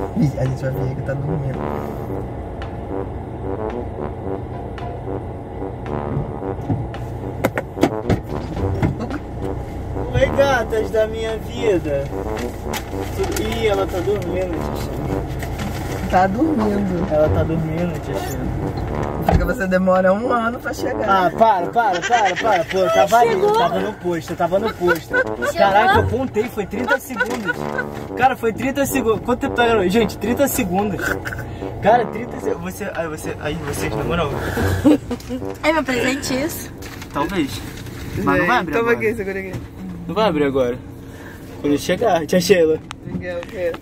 A gente vai ver que tá dormindo. Oi, gatas da minha vida. Ih, ela tá dormindo, tia Tá dormindo. Ela tá dormindo, tia Porque você demora um ano pra chegar. Ah, para, para, para, para. Pô, eu tava ali, eu tava no posto, eu tava no posto. Caraca, eu apontei, foi 30 segundos. Cara, foi 30 segundos. Quanto tempo tá gravando? Gente, 30 segundos. Cara, 30 segundos. Você, aí você, aí vocês, na moral. É meu presente isso? Talvez. Mas não vai abrir Toma aqui, segura aqui. Não vai abrir agora. Quando chegar, tia Sheila. Miguel, quer?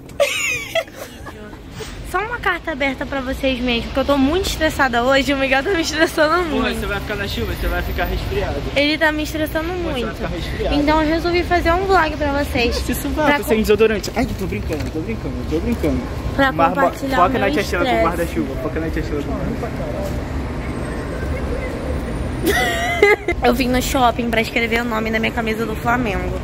Só uma carta aberta pra vocês mesmo, porque eu tô muito estressada hoje. O Miguel tá me estressando Pô, muito. você vai ficar na chuva, você vai ficar resfriado. Ele tá me estressando Pô, muito. Então eu resolvi fazer um vlog pra vocês. Se vai, Pra sem desodorante. Ai, tô brincando, tô brincando, tô brincando. Pra Mas, compartilhar Foca na tia Sheila com guarda-chuva. Foca na tia Sheila com o guarda-chuva. Eu vim no shopping pra escrever o nome da minha camisa do Flamengo.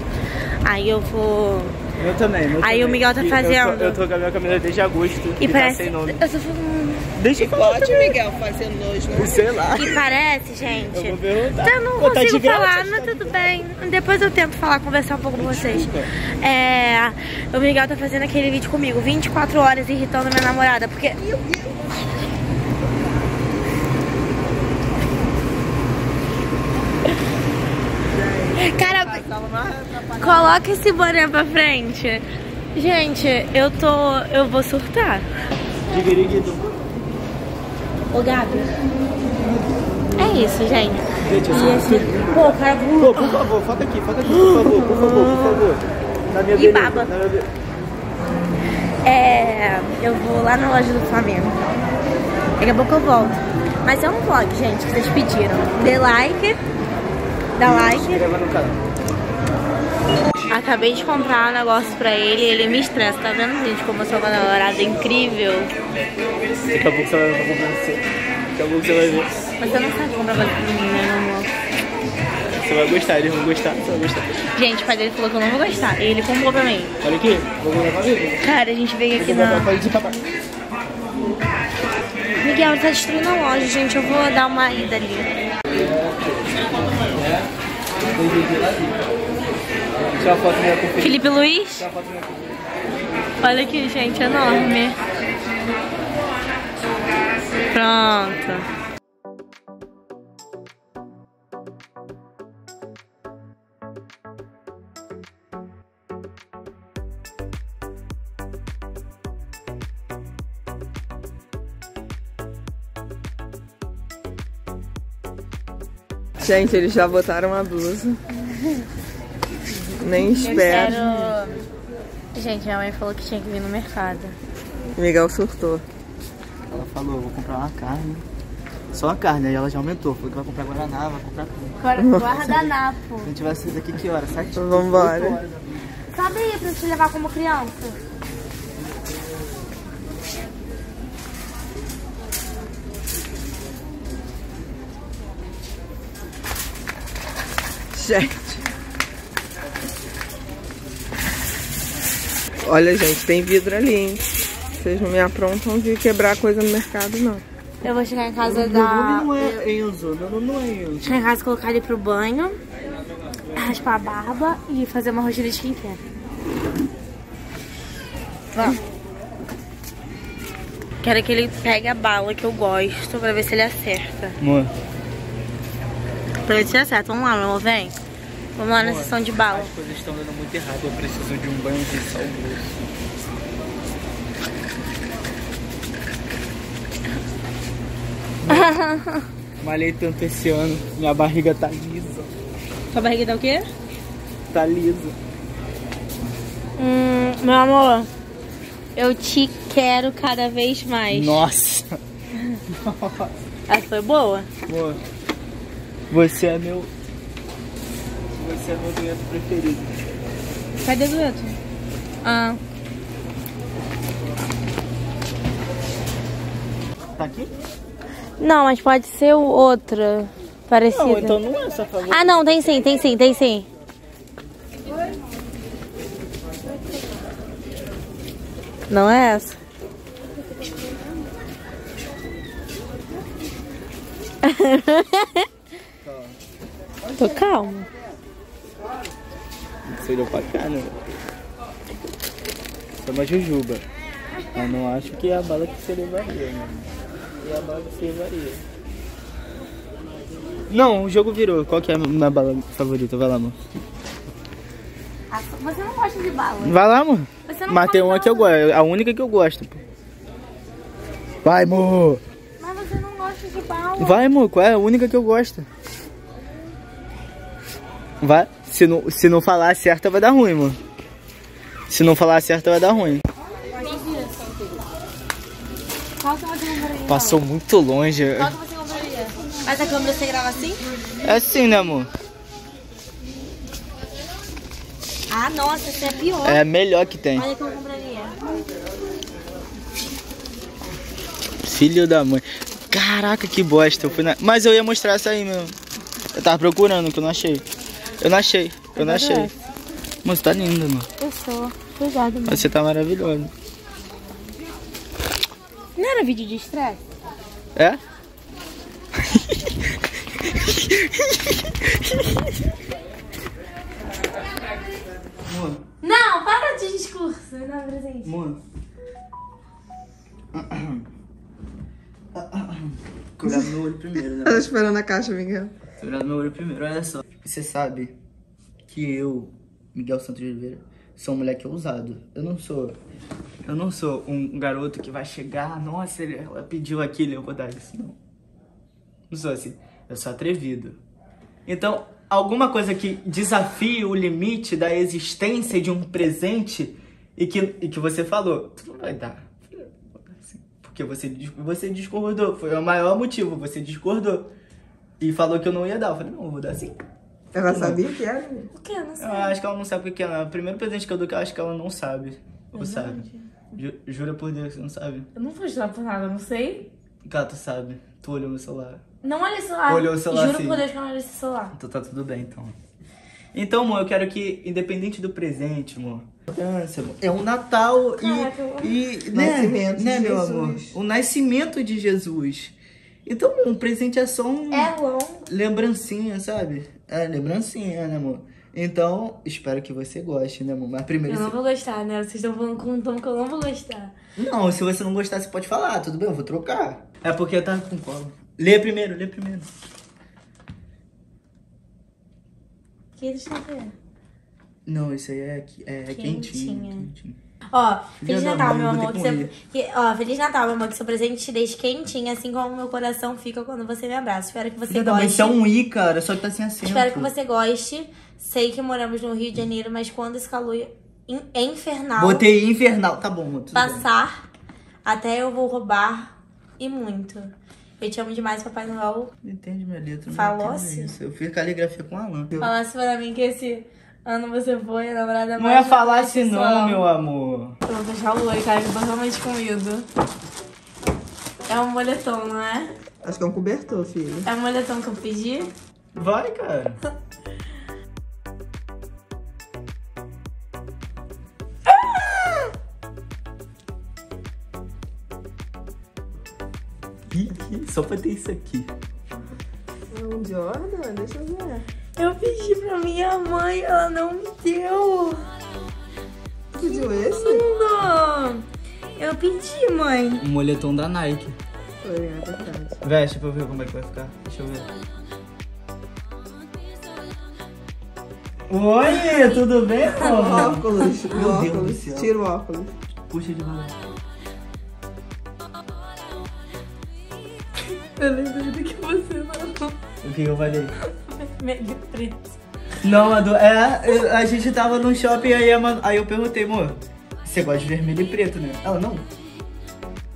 Aí eu vou. Eu também, meu Aí também. o Miguel tá E fazendo. Eu tô, eu tô com a minha camisa desde agosto. E tá parece. sem nome. Eu tô falando. Deixa eu falar Pode, também. Miguel, fazer nojo, né? Sei lá. E parece, gente. Eu vou perguntar. Eu não Pô, tá consigo de graça, falar, tá mas tudo bem. Depois eu tento falar, conversar um pouco com vocês. É, o Miguel tá fazendo aquele vídeo comigo, 24 horas irritando minha namorada, porque. Cara, coloca esse boné pra frente. Gente, eu tô. Eu vou surtar. Ô Gabi. É isso, gente. Gente, eu sou... esse. Pô, cara, Pô, por favor, foca aqui, foca aqui, por favor, por favor, por favor. Na minha E beleza, baba. na minha be- É, eu vou lá na loja do Flamengo. Daqui a pouco eu volto. Mas é um vlog, gente, que vocês pediram. Dê like, dá like. Inscreva no canal. Acabei de comprar um negócio pra ele e ele me estressa. Tá vendo, gente, como eu sou uma namorada incrível? Daqui a pouco você vai comprar você. Daqui a pouco você vai ver. Você não sabe comprar coisa pra mim, né, meu amor? Você vai gostar, eles vão gostar, você vai gostar. Gente, o pai dele falou que eu não vou gostar. E ele comprou pra mim. Olha aqui, vou gravar vídeo. Cara, a gente veio aqui na... Miguel, tá destruindo a loja, gente. Eu vou dar uma ida ali. Tira a foto minha com Felipe. Felipe Luiz? Olha aqui, gente, enorme. Pronto. Gente, eles já botaram a blusa. Nem espero. quero... Gente, minha mãe falou que tinha que vir no mercado. Miguel surtou. Ela falou, vou comprar uma carne. Só a carne, aí ela já aumentou. Falou que vai comprar Guaraná, vai comprar tudo. Guardanapo. A gente vai sair daqui que hora? Sete? Vambora. oito horas. Sabe aí pra te levar como criança? Gente. Olha, gente, tem vidro ali, hein? Vocês não me aprontam de quebrar coisa no mercado, não. Eu vou chegar em casa Meu da... nome não é Enzo, meu nome não é Enzo. Chegar em casa, colocar ele pro banho, raspar a barba e fazer uma rotina de skincare. Vamos. Quero que ele pegue a bala que eu gosto pra ver se ele acerta. Amor, Pra ver se ele acerta. Vamos lá, meu amor, vem. Vamos lá na sessão de bala. as coisas estão dando muito errado. Eu preciso de um banho de sal grosso. Malhei tanto esse ano, minha barriga tá lisa. Sua barriga tá o quê? Tá lisa. Hum, meu amor, eu te quero cada vez mais. Nossa! Essa foi boa? Amor, você é meu. Esse é meu dueto preferido. Cadê o dueto? Ah. Tá aqui? Não, mas pode ser outra parecida. Não, então não é essa favorita. Ah, não, tem sim, tem sim, tem sim. Não é essa? Tô calmo. Você olhou pra cá, né? Isso é uma jujuba. Eu não acho que é a bala que você levaria, né? E a bala que você levaria. Não, o jogo virou. Qual que é a minha bala favorita? Vai lá, amor. Ah, Você não gosta de bala. Vai lá, amor. Mas tem uma que eu gosto. A única que eu gosto. pô. Vai, amor. Mas você não gosta de bala. Vai, amor. Qual é a única que eu gosto? Vai. Se não, se não falar certa, vai dar ruim, amor. Se não falar certa, vai dar ruim. Passou muito longe. Mas a câmera você grava assim? É assim, né, amor? Ah, nossa, essa é pior. É a melhor que tem. Olha que eu compraria. Filho da mãe. Caraca, que bosta. Eu fui na... Mas eu ia mostrar essa aí mesmo. Eu tava procurando, que eu não achei. Eu não achei. Eu não achei. Mas tá linda, mano. Eu sou. Cuidado, mano. Você tá maravilhosa. Não era vídeo de estresse? É? Amor, Não, para de discurso. Não, presente. amor. Cuidado no meu olho primeiro, né? Tá esperando a caixa, Miguel. Cuidado no meu olho primeiro, olha só. Você sabe que eu, Miguel Santos de Oliveira, sou um moleque ousado. Eu não sou. Eu não sou um garoto que vai chegar, nossa, ele, ela pediu aquilo, eu vou dar isso. Não. Não sou assim. Eu sou atrevido. Então, alguma coisa que desafie o limite da existência de um presente e que, e que você falou, tu não vai dar. Porque você, você discordou. Foi o maior motivo. Você discordou. E falou que eu não ia dar. Eu falei, não, eu vou dar sim. Ela sabia que era? O que? Eu não sei. Eu acho que ela não sabe o que é. É o primeiro presente que eu dou que eu acho que ela não sabe. Ou sabe? Ju- jura por Deus que você não sabe. Eu não vou jurar por nada, eu não sei. Cara, tu sabe. Tu olhou no celular. Não olha esse celular. Olhou o celular Juro assim. por Deus que eu não olhei esse celular. Então tá tudo bem, então. Então, amor, eu quero que, independente do presente, amor. É o Natal Caraca, e. e né, Nascimento de né, meu Jesus. amor? O nascimento de Jesus. Então, um presente é só um. É longo. Lembrancinha, sabe? É, lembrancinha, né, amor? Então, espero que você goste, né, amor? Mas primeiro. Eu não você- vou gostar, né? Vocês estão falando com um tom que eu não vou gostar. Não, se você não gostar, você pode falar, tudo bem, eu vou trocar. É porque eu tava com cola. Lê primeiro, lê primeiro. Que deixa eu ver. Não, isso aí é, é quentinho. Quentinha. quentinho. Ó, Feliz Natal, meu amor. Que que ó, Feliz Natal, meu amor. Que seu presente te deixe quentinho, assim como o meu coração fica quando você me abraça. Espero que você Filha goste. isso é um I, cara, só que tá sem acento. Espero que você goste. Sei que moramos no Rio de Janeiro, mas quando esse calor in- é infernal Botei infernal, tá bom, tudo bem. passar, até eu vou roubar e muito. Eu te amo demais, Papai Noel. Não entende minha letra. não Falou entendo assim? isso. Eu fiz caligrafia com a Alan. Falasse pra mim que esse ano você foi a namorada Não mais é falar assim não, pessoal. meu amor. Pronto, já o oi, cara, que totalmente comido. É um moletom, não é? Acho que é um cobertor, filho. É um moletom que eu pedi. Vai, cara. Ih, Só pra ter isso aqui. É um Jordan? Deixa eu ver. Eu pedi pra minha mãe, ela não me deu. Pediu esse? Lindo! Eu pedi, mãe. Um moletom da Nike. Foi, é verdade. Veste pra eu ver como é que vai ficar. Deixa eu ver. Oi, tudo bem, amor? Óculos. Meu o Deus do óculos. céu. Tira o óculos. Puxa devagar. Eu lembrei do que você não. O que eu falei? Vermelho e preto. Não, a do, é, eu- a gente tava no shopping aí, a Manu- aí eu perguntei, amor, você gosta de vermelho e preto, né? Ela, não.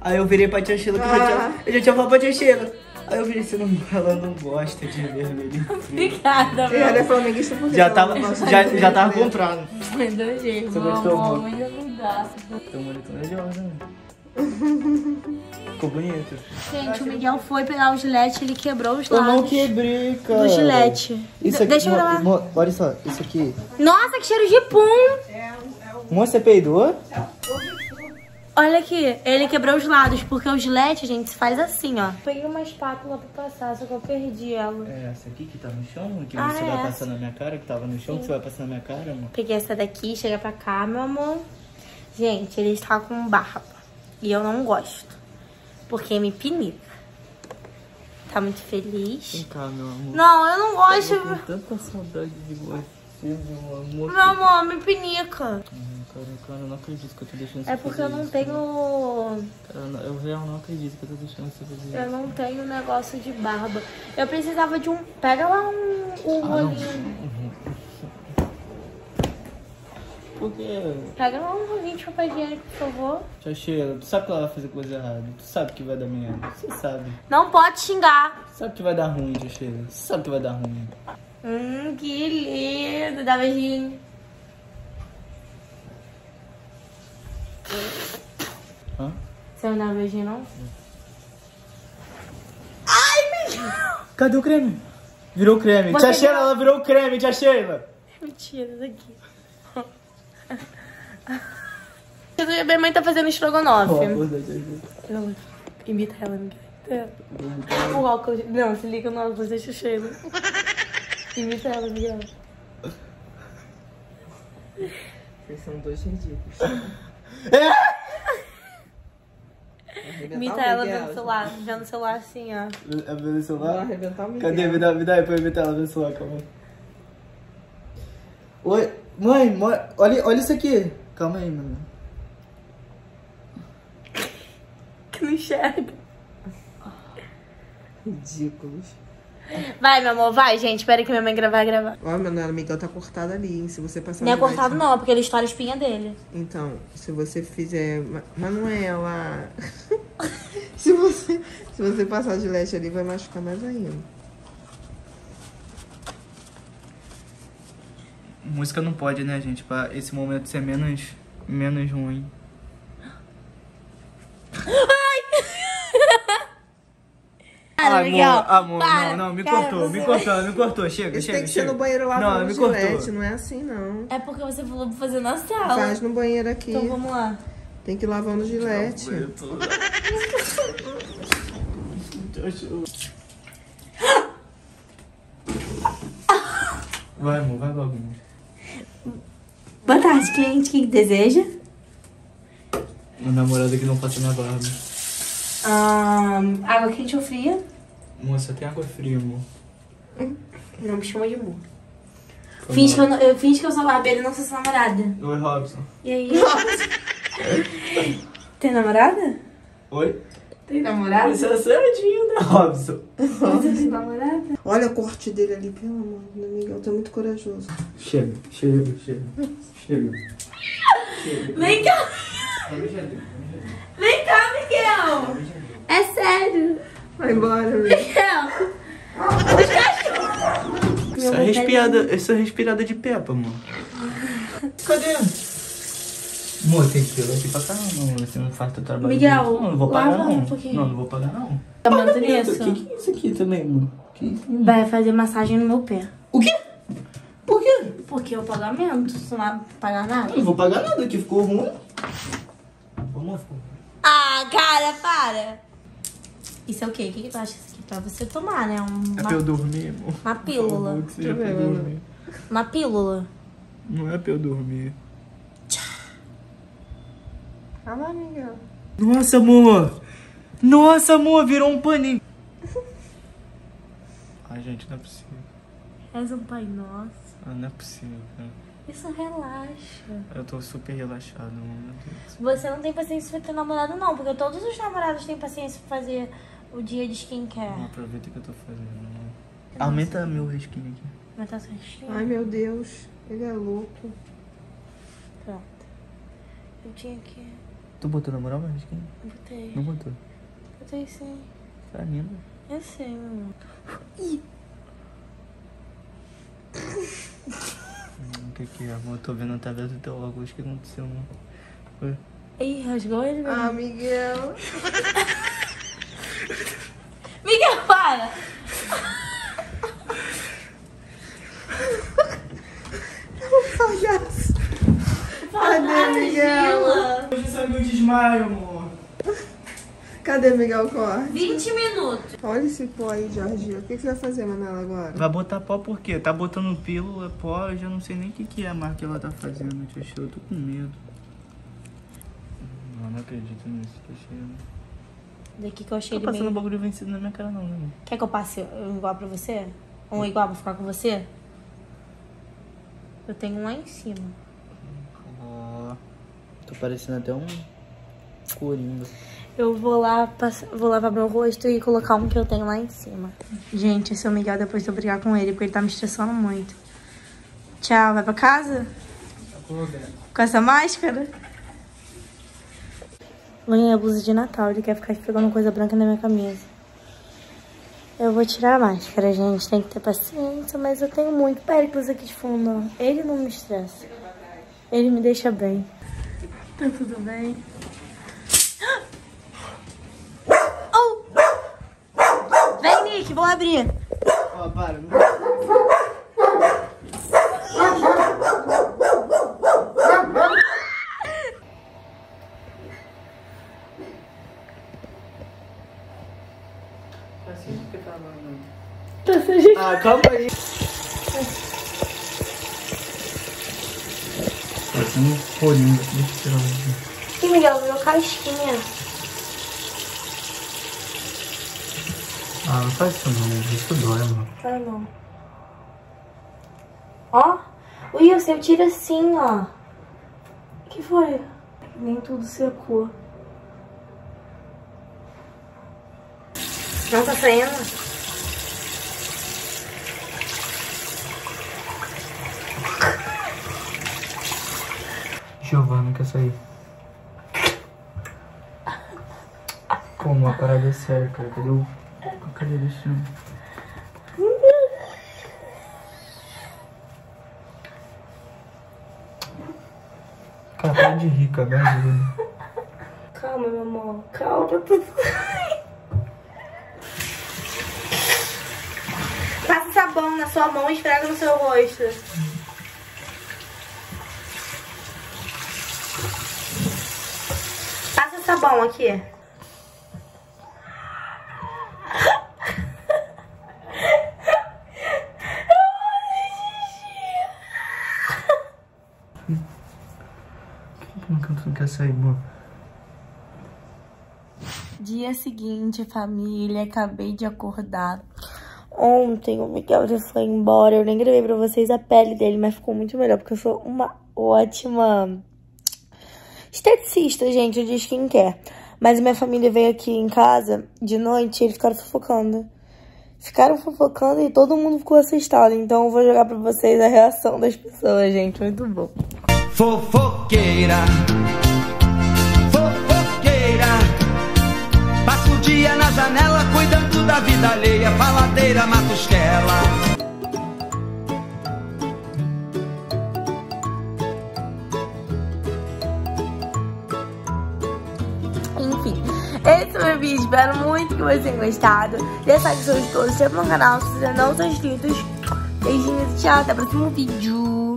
Aí eu virei pra tia Sheila, que eu, já Ah. tinha, eu já tinha falado pra tia Sheila. Aí eu virei, você não, ela não gosta de vermelho e preto. Obrigada, E ela é flamenguista porque Já tava, já, já tava comprado. Muito jeito, Você meu gostou, amor. amor? Muito obrigada. Então, moletom é de rosa, né? Ficou bonito. Gente, o Miguel foi pegar o gilete, ele quebrou os Eu não lados quebrei, cara. do gilete. Isso aqui, Deixa eu gravar. mo- olha só, isso aqui. Nossa, que cheiro de pum! Moça, você peidou? Olha aqui, ele quebrou os lados, porque o gilete, gente, se faz assim, ó. Peguei uma espátula pra passar, só que eu perdi ela. É essa aqui que tá no chão, que Ah, você é vai essa. passar na minha cara, que tava no chão, que você vai passar na minha cara, amor. Peguei essa daqui, chega pra cá, meu amor. Gente, ele está com barba. E eu não gosto. Porque me pinica. Tá muito Vem feliz. cá, meu amor. Não, eu não gosto. Eu tô tanta saudade de você, meu amor. Meu amor, me pinica. Hum, Cara, cara, eu não acredito que eu tô deixando você É porque eu não isso, tenho. Cara, eu não- eu real não acredito que eu tô deixando você fazer Eu isso. não tenho negócio de barba. Eu precisava de um. Pega lá um, um Ah, não. rolinho. Por quê? Pega lá um rolinho de papel higiênico, por favor. Tia Sheila, tu sabe que ela vai fazer coisa errada. Tu sabe que vai dar merda. Você sabe. Não pode xingar. Sabe que vai dar ruim, tia Sheila. Você sabe que vai dar ruim. Hum, que lindo. Dá beijinho. Hã? Você não dá um beijinho, não? Cadê o creme? Virou creme. Você tia já- Sheila, ela virou creme, tia Sheila. Mentira, isso aqui. Minha mãe tá fazendo estrogonofe. Ela- Imita ela, imita ela. O álcool. Não, se liga no álcool, deixa o cheiro. Imita ela, Miguel. Vocês são dois ridículos. Imita ela vendo o celular, vendo o celular assim, ó. É vendo o celular? arrebentar o Miguel. Cadê? Me dá, me dá aí pra imitar ela vendo o celular, calma. Oi, mãe, mãe, olha, olha isso aqui. Calma aí, mano. Que não enxerga. Ridículos. Vai, meu amor, vai, gente. Espera que minha mãe gravar, gravar. Ó, Manuela, Miguel tá cortado ali, hein? Se você passar Não é cortado, leite- não, porque ele estoura a espinha dele. Então, se você fizer. Ma- Manuela. se você. Se você passar de leite ali, vai machucar mais ainda. Música não pode, né, gente? Pra esse momento ser menos, menos ruim. Para, amor, Miguel. amor, Para. não, não, me Cara, cortou, me você- cortou, me cortou. Chega, Isso chega, tem que chega. ser no banheiro Não, lavando me gilete, cortou. não é assim não. É porque você falou pra fazer na sala. Faz no banheiro aqui. Então vamos lá. Tem que ir lavando gilete. Vai, amor, vai logo. Boa tarde, cliente. O que que deseja? Meu namorado que não passa minha barba. Ahn, água quente ou fria? Moça, tem água fria, amor. Não me chama de amor. Finge que, eu, não- eu, finge que eu sou barbeira e não sou sua namorada. Oi, Robson. E aí? Tem namorada? Oi? Tem namorada? Você é certinho, né, Robson? Você tem namorada? Olha o corte dele ali, pelo amor de Deus, Miguel. Tá muito corajoso. Chega, chega, chega. Chega. Vem cá! Vem cá, Miguel! É sério! Vai embora, Miguel. Isso é respirada, isso é respirada de Peppa, amor. Cadê? Amor, tem que ir aqui pra caramba, amor. Você não faz teu trabalho. Miguel, não, não vou pagar lava não. um. Não, não vou pagar não. Pagamento O nisso. que, que é isso aqui também, amor? Que... Vai fazer massagem no meu pé. O quê? Por quê? Porque é o pagamento, você não vai pagar nada. Eu não vou pagar nada, que ficou ruim. Amor, ficou ruim. Ah, cara, para! Isso é o quê? O que, que tu acha isso aqui? Pra você tomar, né? Um- É uma, pra eu dormir, amor. uma pílula. Favor, que seja pra eu dormir. Uma pílula. Não é pra eu dormir. Olha lá, Miguel. Nossa, amor! Nossa, amor, virou um paninho. Ai, gente, não é possível. És um pai nosso. Ah, não é possível, cara. Isso relaxa. Eu tô super relaxado. Meu Deus. Você não tem paciência pra ter namorado, não. Porque todos os namorados têm paciência pra fazer o dia de skincare. Amor, aproveita que eu tô fazendo, amor. Aumenta meu risquinho aqui. Mas tá certinho. Ai, meu Deus. Ele é louco. Pronto. Eu tinha que... Tu botou na moral meu risquinho? Botei. Não botou. Botei sim. Tá lindo. Eu sei, meu amor. Hum, O que que é, amor? Tô vendo através do teu óculos. O que aconteceu, amor? Oi? Ih, rasgou ele, meu Ah, Miguel. Miguel, para! Palhaço. Cadê Miguel? Hoje saiu meu desmaio, amor. Cadê Miguel Corte? 20 minutos. Olha esse pó aí, Jorginho. O que, que você vai fazer, Manela, agora? Vai botar pó por quê? Tá botando pílula, pó, eu já não sei nem o que, que é a marca que ela tá fazendo. Tia Sheila, eu tô com medo. Não, não acredito nisso, tia Sheila. Daqui que eu achei Tô ele passando meio... bagulho vencido na minha cara não, né? Quer que eu passe um igual pra você? Um igual pra ficar com você? Eu tenho um lá em cima. Tô parecendo até um coringa. Eu vou lá vou lavar meu rosto e colocar um que eu tenho lá em cima. Gente, esse é o Miguel depois de eu brigar com ele, porque ele tá me estressando muito. Tchau, vai pra casa? Com essa máscara? Ganhei a blusa de Natal, ele quer ficar pegando coisa branca na minha camisa. Eu vou tirar a máscara, gente. Tem que ter paciência, mas eu tenho muito péricles aqui de fundo, ó. Ele não me estressa. Ele me deixa bem. Tá tudo bem. Oh! Vem, Nick, vou abrir. Ó, para. Não... Assim que tá falando. Ah, calma aí. Um coringa. Deixa eu tirar um Ih, Miguel, virou casquinha. Ah, não faz isso não. Isso dói, mano. Ah, não. Ó. Wilson, tira assim, ó. O que foi? Nem tudo secou. Não tá saindo? Giovana quer sair. Pô, uma parada séria, cara. Cadê o. Cadê o destino? Cara, de rir, cara. me ajuda. Calma, meu amor. Calma. Passa sabão na sua mão e esfrega no seu rosto. Sabão aqui. Por que tu não quer sair, amor? Dia seguinte, família, acabei de acordar. Ontem o Miguel já foi embora. Eu nem gravei pra vocês a pele dele, mas ficou muito melhor, porque eu sou uma ótima esteticista, gente, de skincare. Mas minha família veio aqui em casa de noite e eles ficaram fofocando. Ficaram fofocando e todo mundo ficou assustado. Então eu vou jogar pra vocês a reação das pessoas, gente. Muito bom. Fofoqueira, fofoqueira. Passa o dia na janela cuidando da vida alheia. Faladeira, matustela. Esse foi o vídeo. Espero muito que vocês tenham gostado. Sabe que são todos, inscreva no canal se você não são inscritos. Beijinhos tchau. Até o próximo vídeo.